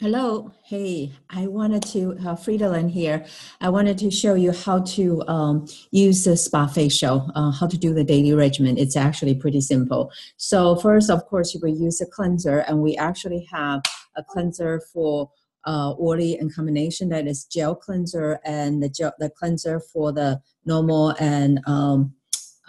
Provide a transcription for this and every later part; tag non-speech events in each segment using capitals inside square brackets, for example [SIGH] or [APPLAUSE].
Hello. Hey, I wanted to, uh, Frieda Lin here. I wanted to show you how to um, use the spa facial, uh, how to do the daily regimen. It's actually pretty simple. So first, of course, you will use a cleanser and we actually have a cleanser for uh, oily and combination that is gel cleanser and the gel, the cleanser for the normal and um,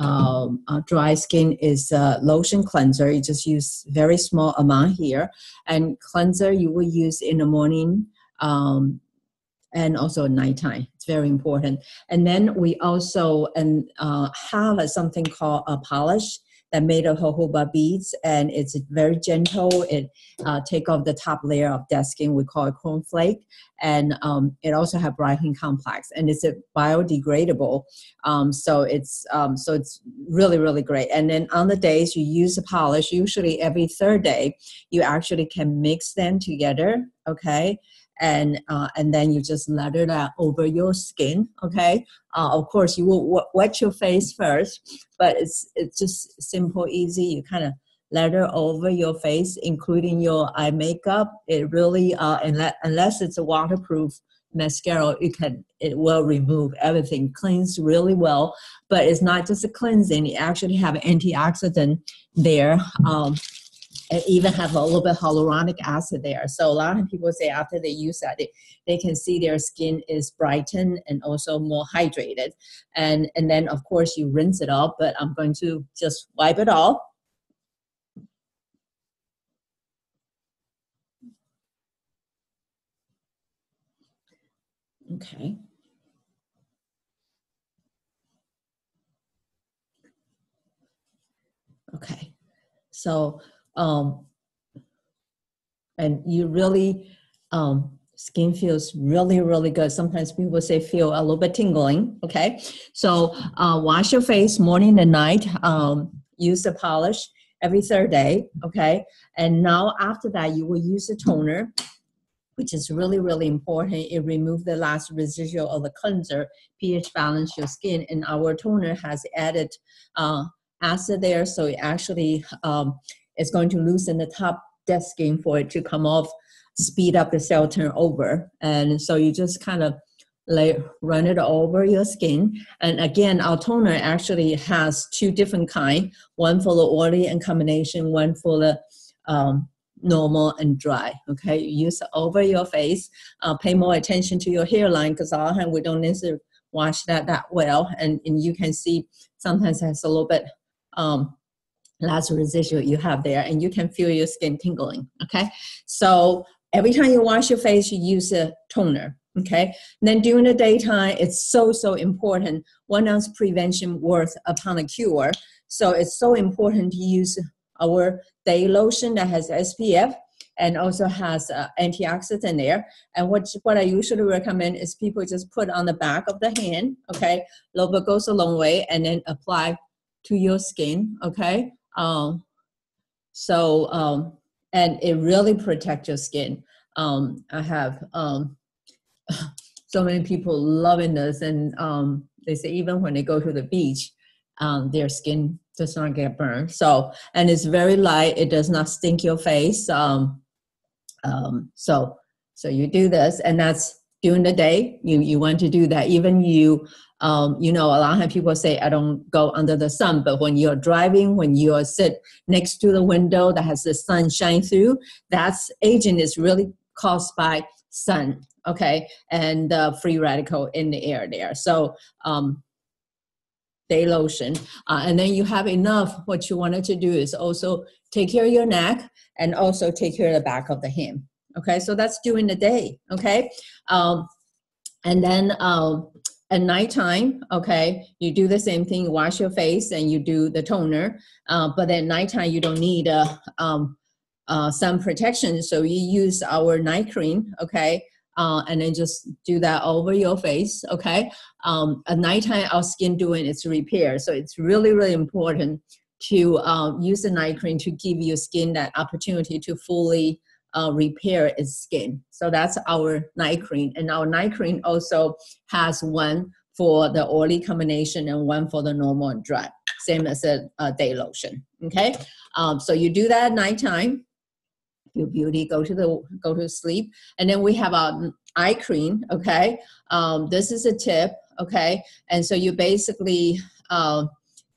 um, uh, dry skin is a lotion cleanser. You just use very small amount here. And cleanser you will use in the morning um, and also nighttime. It's very important. And then we also and uh, have something called a polish that made of jojoba beads and it's very gentle. It uh, take off the top layer of dead skin. We call it cornflake, and um, it also have brightening complex and it's a biodegradable. Um, so it's um, so it's really really great. And then on the days you use the polish, usually every third day, you actually can mix them together. Okay and uh, and then you just lather that over your skin okay? Uh, of course you will wet your face first but it's it's just simple easy. You kind of lather over your face including your eye makeup. It really uh, unless, unless it's a waterproof mascara it can it will remove everything. Cleans really well but it's not just a cleansing. It actually have antioxidant there um, and even have a little bit hyaluronic acid there. So a lot of people say after they use that, they, they can see their skin is brightened and also more hydrated. And, and then of course you rinse it off, but I'm going to just wipe it off. Okay. Okay. So um, and you really um, skin feels really really good. Sometimes people say feel a little bit tingling okay? So uh, wash your face morning and night um, use the polish every third day okay? And now after that you will use a toner which is really really important. It removes the last residual of the cleanser ph balance your skin and our toner has added uh, acid there so it actually um, it's going to loosen the top dead skin for it to come off, speed up the cell turnover. And so you just kind of like run it over your skin. And again, our toner actually has two different kind, one for the oily and combination, one for the um, normal and dry. Okay, you use it over your face. Uh, pay more attention to your hairline because often we don't necessarily wash that that well, and, and you can see sometimes it has a little bit um, last residual you have there and you can feel your skin tingling okay? So every time you wash your face you use a toner okay? And then during the daytime it's so so important one ounce prevention worth upon a cure. So it's so important to use our day lotion that has spf and also has uh, antioxidant there. And what what i usually recommend is people just put on the back of the hand okay? A little bit goes a long way and then apply to your skin okay um, so, um, and it really protects your skin. Um, I have um, [LAUGHS] so many people loving this, and um, they say even when they go to the beach, um, their skin does not get burned. So, and it's very light. It does not stink your face. Um, um, so, so you do this, and that's during the day. You you want to do that. Even you um, you know, a lot of people say I don't go under the sun, but when you're driving, when you are sit next to the window that has the sun shine through, that's aging is really caused by sun, okay, and uh, free radical in the air there. So um, day lotion, uh, and then you have enough. What you wanted to do is also take care of your neck and also take care of the back of the hand. Okay, so that's during the day. Okay, um, and then. Um, at nighttime, okay, you do the same thing, you wash your face and you do the toner. Uh, but at nighttime, you don't need a, um, uh, sun protection. So you use our night cream, okay, uh, and then just do that over your face, okay? Um, at nighttime, our skin doing its repair. So it's really, really important to uh, use the night cream to give your skin that opportunity to fully uh, repair its skin. So that's our night cream. And our night cream also has one for the oily combination and one for the normal and dry, same as a, a day lotion. Okay, um, so you do that at nighttime. feel beauty, go to the go to sleep. And then we have our eye cream. Okay, um, this is a tip. Okay, and so you basically uh,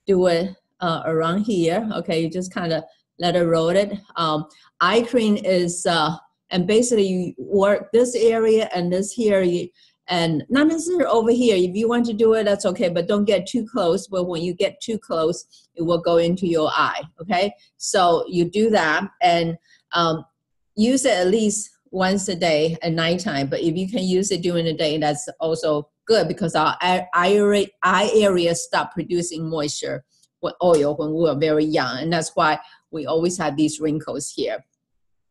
do it uh, around here. Okay, you just kind of let it. Um, eye cream is uh, and basically you work this area and this here. You, and not necessarily over here. If you want to do it, that's okay, but don't get too close. But when you get too close, it will go into your eye. Okay, so you do that and um, use it at least once a day at nighttime. But if you can use it during the day, that's also good because our eye area, eye area stop producing moisture with oil when we were very young, and that's why we always have these wrinkles here.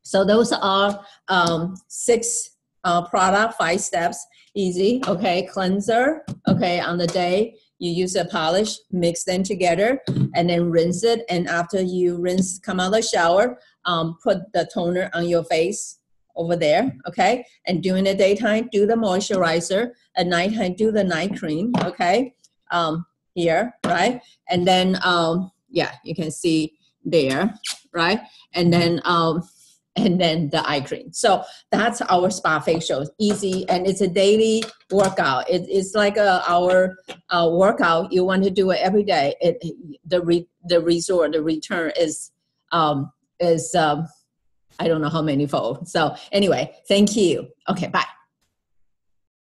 So those are um, six uh, product, five steps, easy. Okay, cleanser. Okay, on the day you use a polish, mix them together, and then rinse it. And after you rinse, come out of the shower, um, put the toner on your face over there. Okay, and during the daytime, do the moisturizer. At nighttime, do the night cream. Okay, um, here, right, and then um, yeah, you can see there, right, and then um, and then the eye cream. So that's our spa facial. Easy and it's a daily workout. It, it's like a, our uh, workout. You want to do it every day. It, the re, the resort, the return is um, is um, I don't know how many fold. So anyway, thank you. Okay, bye.